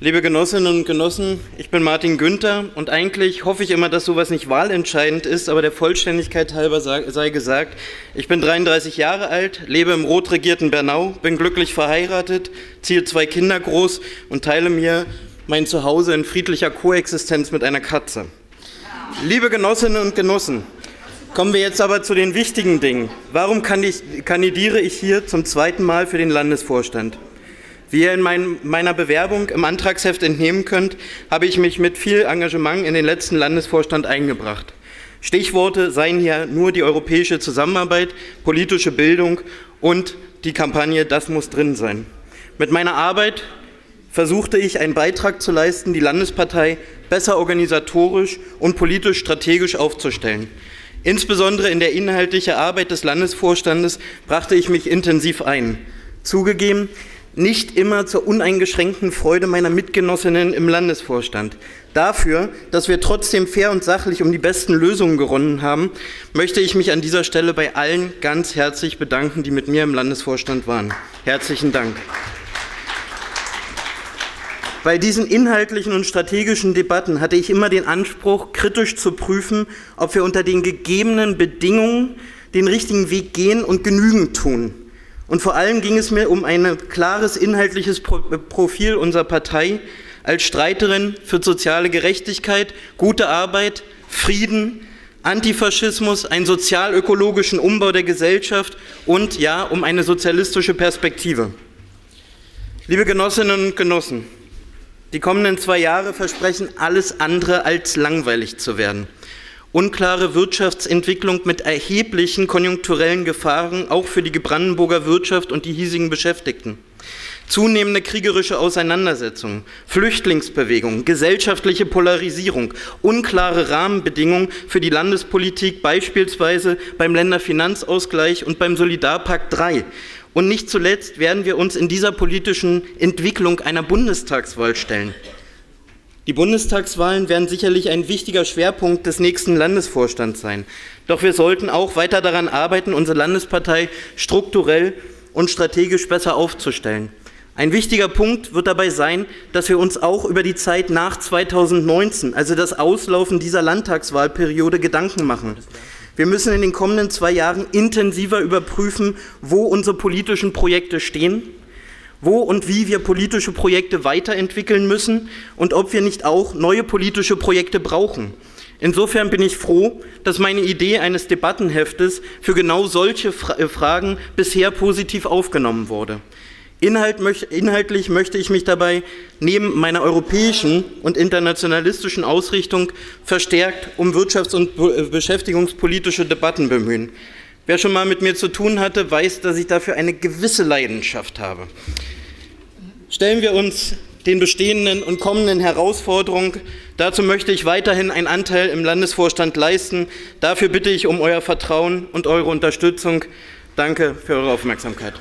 Liebe Genossinnen und Genossen, ich bin Martin Günther und eigentlich hoffe ich immer, dass sowas nicht wahlentscheidend ist, aber der Vollständigkeit halber sei gesagt, ich bin 33 Jahre alt, lebe im rot regierten Bernau, bin glücklich verheiratet, ziehe zwei Kinder groß und teile mir mein Zuhause in friedlicher Koexistenz mit einer Katze. Liebe Genossinnen und Genossen, kommen wir jetzt aber zu den wichtigen Dingen. Warum kandidiere ich hier zum zweiten Mal für den Landesvorstand? Wie ihr in mein, meiner Bewerbung im Antragsheft entnehmen könnt, habe ich mich mit viel Engagement in den letzten Landesvorstand eingebracht. Stichworte seien hier nur die europäische Zusammenarbeit, politische Bildung und die Kampagne Das muss drin sein. Mit meiner Arbeit versuchte ich einen Beitrag zu leisten, die Landespartei besser organisatorisch und politisch strategisch aufzustellen. Insbesondere in der inhaltlichen Arbeit des Landesvorstandes brachte ich mich intensiv ein. Zugegeben, nicht immer zur uneingeschränkten Freude meiner Mitgenossinnen im Landesvorstand. Dafür, dass wir trotzdem fair und sachlich um die besten Lösungen geronnen haben, möchte ich mich an dieser Stelle bei allen ganz herzlich bedanken, die mit mir im Landesvorstand waren. Herzlichen Dank. Bei diesen inhaltlichen und strategischen Debatten hatte ich immer den Anspruch, kritisch zu prüfen, ob wir unter den gegebenen Bedingungen den richtigen Weg gehen und genügend tun. Und vor allem ging es mir um ein klares inhaltliches Profil unserer Partei als Streiterin für soziale Gerechtigkeit, gute Arbeit, Frieden, Antifaschismus, einen sozial-ökologischen Umbau der Gesellschaft und ja, um eine sozialistische Perspektive. Liebe Genossinnen und Genossen, die kommenden zwei Jahre versprechen alles andere als langweilig zu werden unklare Wirtschaftsentwicklung mit erheblichen konjunkturellen Gefahren, auch für die Brandenburger Wirtschaft und die hiesigen Beschäftigten. Zunehmende kriegerische Auseinandersetzungen, Flüchtlingsbewegungen, gesellschaftliche Polarisierung, unklare Rahmenbedingungen für die Landespolitik, beispielsweise beim Länderfinanzausgleich und beim Solidarpakt III. Und nicht zuletzt werden wir uns in dieser politischen Entwicklung einer Bundestagswahl stellen. Die Bundestagswahlen werden sicherlich ein wichtiger Schwerpunkt des nächsten Landesvorstands sein. Doch wir sollten auch weiter daran arbeiten, unsere Landespartei strukturell und strategisch besser aufzustellen. Ein wichtiger Punkt wird dabei sein, dass wir uns auch über die Zeit nach 2019, also das Auslaufen dieser Landtagswahlperiode, Gedanken machen. Wir müssen in den kommenden zwei Jahren intensiver überprüfen, wo unsere politischen Projekte stehen wo und wie wir politische Projekte weiterentwickeln müssen und ob wir nicht auch neue politische Projekte brauchen. Insofern bin ich froh, dass meine Idee eines Debattenheftes für genau solche äh, Fragen bisher positiv aufgenommen wurde. inhaltlich möchte ich mich dabei neben meiner europäischen und internationalistischen Ausrichtung verstärkt um wirtschafts- und beschäftigungspolitische Debatten bemühen. Wer schon mal mit mir zu tun hatte, weiß, dass ich dafür eine gewisse Leidenschaft habe. Stellen wir uns den bestehenden und kommenden Herausforderungen. Dazu möchte ich weiterhin einen Anteil im Landesvorstand leisten. Dafür bitte ich um euer Vertrauen und eure Unterstützung. Danke für eure Aufmerksamkeit.